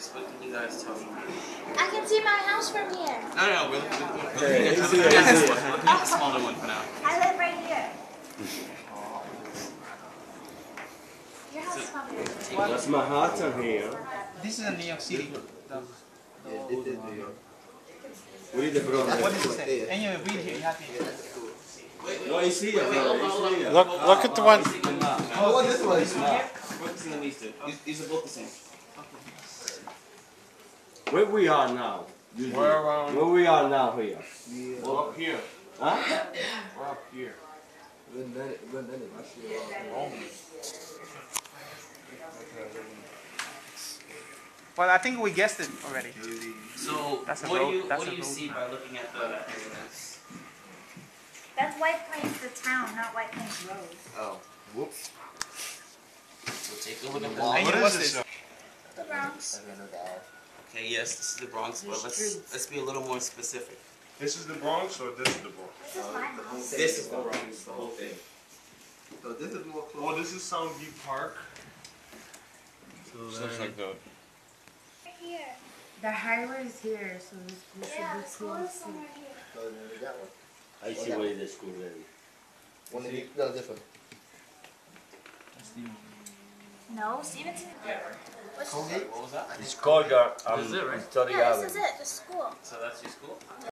is what can you guys tell me? I can see my house from here. No, no, no. We're, we're, we're, Okay, we're, easy, we're, we're, easy. we're, we're the smaller one for now. I live right here. Your house is probably That's Manhattan here. This is in New York City. The, We the brother. what does it say? Anyway, read here. You have to. No, it's here, bro. Look, look at the one. Oh, this one. This one here? Brooks and Leaston. These, these are both the same. Where we are now? usually. Where, Where we are now here? We're up here. Huh? We're up here. Well, I think we guessed it already. So, That's what road- do you that's what do you see map. by looking at the evidence? That's White Plains, the town, not White Plains Road. Oh, whoops. So take a look at the And map. You what's this? The Bronx. Okay, yes, this is the Bronx, but let's let's be a little more specific. This is the Bronx or this is the Bronx? This is my house. This is the Bronx, the whole thing. So this is more close. Oh, this is Soundview Park. So it's like the. Right here. The highway is here, so this, this Yeah, should the be school close. is somewhere here. Oh, no, no, no, that one. I see where the school is. One of the, no, different. No, Stevenson. What's What was that? It's called, uh, um, This is it, right? Victoria Yeah, Avenue. this is it, the school. So that's your school?